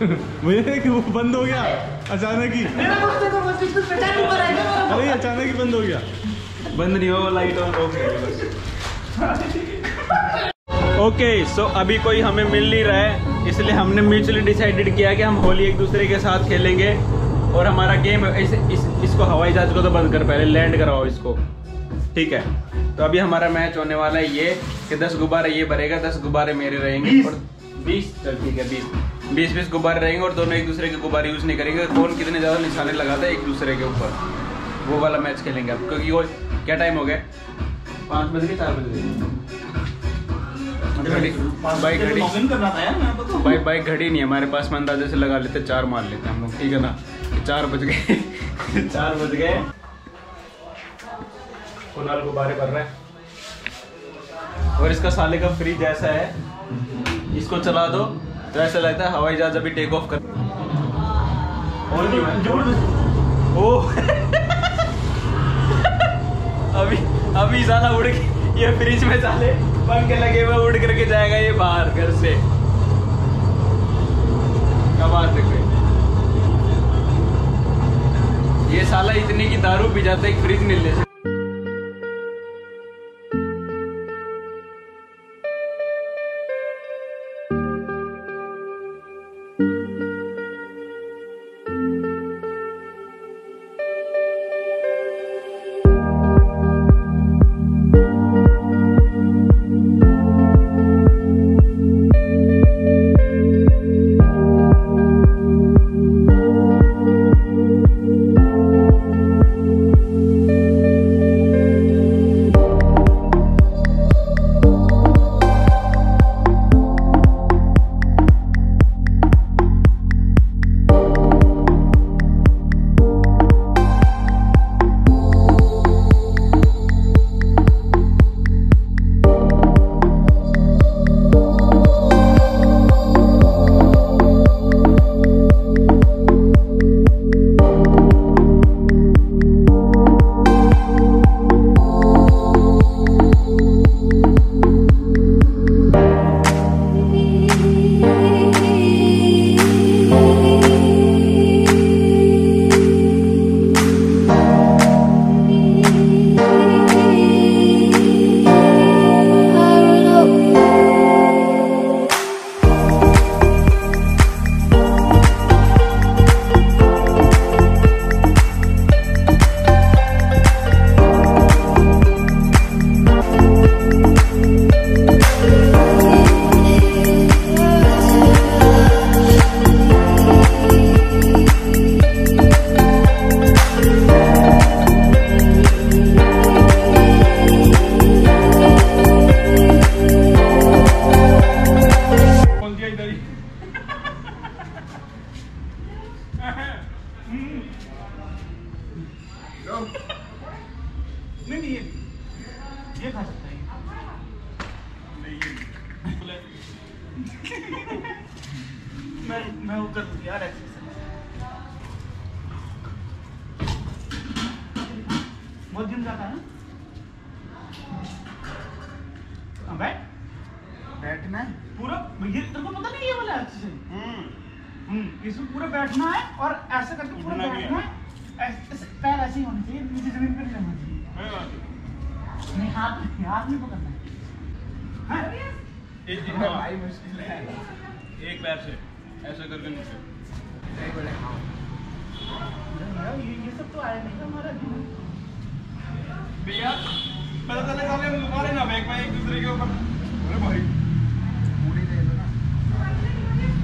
मुझे कि वो बंद हो गया अचानक ही। अरे अचानक ही बंद हो गया। बंद नहीं हो लाइट ऑन हो ओके सो अभी कोई हमें मिल नहीं रहा है इसलिए हमने म्यूचुअली डिसाइडेड किया कि हम होली एक दूसरे के साथ खेलेंगे और हमारा गेम इस, इस, इसको हवाई जहाज़ को तो बंद कर पहले लैंड कराओ इसको। ठीक है? तो अभी हमारा मैच होने वाला है ये कि दस गुब्बारे ये भरेगा दस गुब्बारे मेरे रहेंगे। और बीस चल ठीक है बीस। बीस बीस गुब्बारे रहेंगे और दोनों एक दूसरे के गुब्बारे यूज़ नहीं करेंगे। कौन कितने ज़्यादा निशाने लगाता है एक दूसरे के ऊपर? वो वाला मैच खेलेंगे अब क्योंकि वो क्या टाइम हो गया? पाँच बज गए चार बज गए। बाइक घड़ी बाइक बाइक घड़ी नहीं है हमारे पास में अंदाजे से लगा लेते चार मार लेते हम लोग ठीक है ना? चार बज गए। चार बज गए। कुणाल गुब्बारे भर रहा है। और इसका साले का फ्रिज ऐसा है इसको चला दो। तो ऐसा लगता है हवाई जहाज़ अभी टेक ऑफ़ कर। ओ। अभी अभी साला उड़ के ये फ्रिज में साले पंखे लगे हुए उड़ करके जाएगा ये बाहर घर से। क्या बात है ये साला इतनी की दारू पी जाता है एक फ्रिज नहीं ले मैं मैं वो यार बहुत दिन जाता है ना हाँ, बैठ बैठना है पूरा ये तेरे को पता नहीं ये वाला एक्सरसाइज हम्म इसमें पूरा बैठना है और ऐसे करके पूरा है। बैठना है पैर ऐसे ही होने चाहिए नीचे ज़मीन पर नहीं रहना चाहिए नहीं हाथ हाथ नहीं पकड़ना है हाँ? एक दिन भाई मुश्किल है। एक पैर से ऐसा करके नीचे हाँ। ये ये सब तो आया नहीं हमारा दिन। भैया पता चले साले हम तुम्हारे ना बैग पाए एक दूसरे के ऊपर। अरे भाई। पूरी दे दो ना।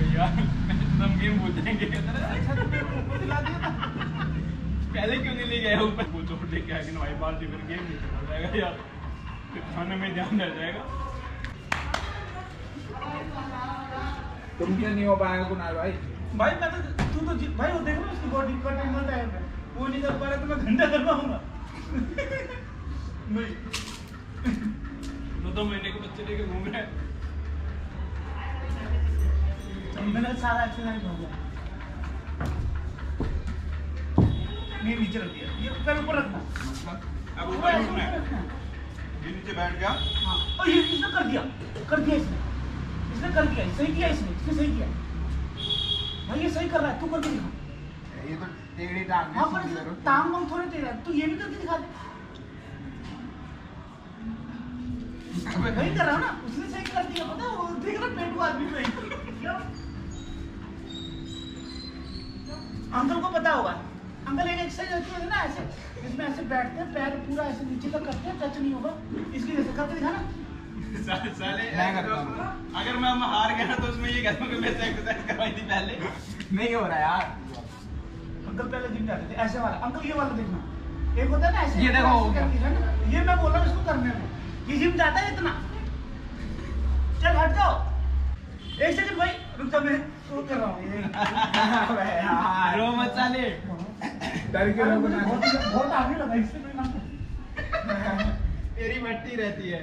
भैया हम गेम भूल जाएँगे। अच्छा था। पहले क्यों नहीं ले गया ऊपर वो छोड़ लेके आगे ना भाई बाल्टी फिर गेम नहीं चल जाएगा यार। खाने में ध्यान रह जाएगा। तुम क्यों नहीं हो पाएगा कुणाल भाई भाई मैं तो तू तो भाई वो देख रहा है उसकी बॉडी का टाइम टाइम है। वो नहीं कर पा रहा तो मैं घंटा कर पाऊँगा नहीं दो दो महीने के बच्चे लेके घूम रहे हैं। मैंने सारा एक्सरसाइज हो गया। नहीं नीचे रख दिया। ये पैर ऊपर रखना। अब ऊपर है रखना। ये नीचे बैठ गया। हाँ। और ये इसने कर दिया। कर दिया इसने। इसने कर दिया सही किया इसने इसने सही किया। भाई ये सही कर रहा है तू करके दिखा। ये तो टेढ़ी टांग हाँ पर टांग वांग थोड़े है, तू ये भी करके दिखा दे। वही कर रहा ना उसने सही कर दिया पता है वो देख रहा पेट आदमी पे अंकल को पता होगा। अंकल एक एक्सरसाइज होती है ना ऐसे इसमें ऐसे बैठते हैं पैर पूरा ऐसे नीचे तक करते हैं टच नहीं होगा। इसलिए ऐसे करके दिखा ना। साले मैं हूँ। अगर मैं मैं हार गया तो उसमें ये कहता हूँ कि मैं एक्सरसाइज करवाई थी पहले। नहीं हो रहा यार। अंकल पहले जिम जाते थे ऐसे वाला। अंकल ये वाला देखना। एक होता है ना ऐसे ये देखो? ये मैं बोल रहा हूँ इसको करने को ये जिम जाता है इतना। चल हट जाओ। एक सेकंड भाई रुक जा मैं वो कर रहा हूँ। ये यार। रो मत साले। डर के लोग बहुत बहुत आगे लगा इससे मेरी मट्टी रहती है।